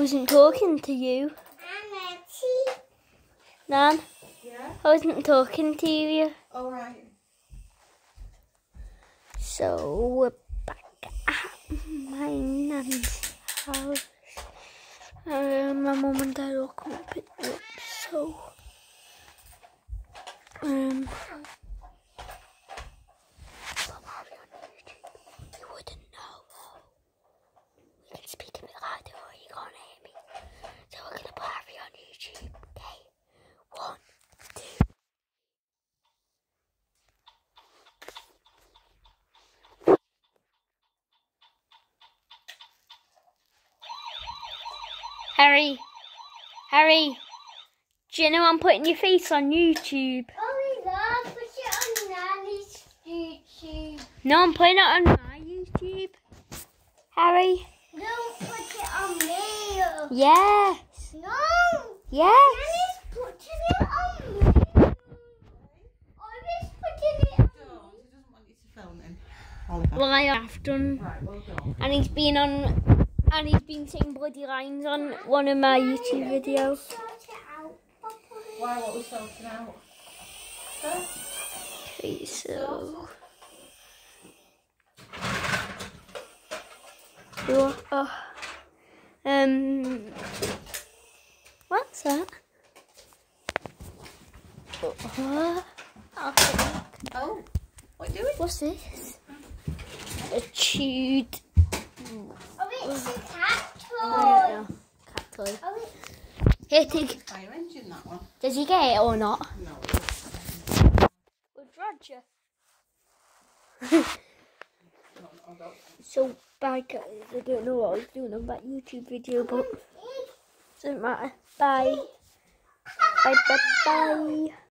wasn't talking to you. Nan, Yeah? I wasn't talking to you. All right. So we're back at my nan's house. Uh, my mum and dad will come and pick me up. So, um, probably on YouTube. You wouldn't know though. We can speak a bit louder or you can't hear me. So we're gonna put Harry on YouTube. Okay, one, two. Harry, Harry, do you know I'm putting your face on YouTube? Oh, Lord, put it on Nanny's YouTube. No, I'm putting it on my YouTube. Harry, Don't put it on me. yes, No. yes. Nanny's putting it on me. Always putting it on Don't. He doesn't want you to film him. Oliver. Well, I have done, Right, well done. and he's been on, and he's been saying bloody lines on one of my YouTube videos. Why, what we sorting out? Okay, so. Oh. Um. What's that? Oh. Oh, what are you doing? What's this? A chewed. Oh, it's a cat I don't toy. know. Here, take. Fire engine, that one. Does he get it or not? No. Would Roger. So, bye guys. I don't know what I was doing on that YouTube video, but doesn't matter. Bye. Bye, bye, bye.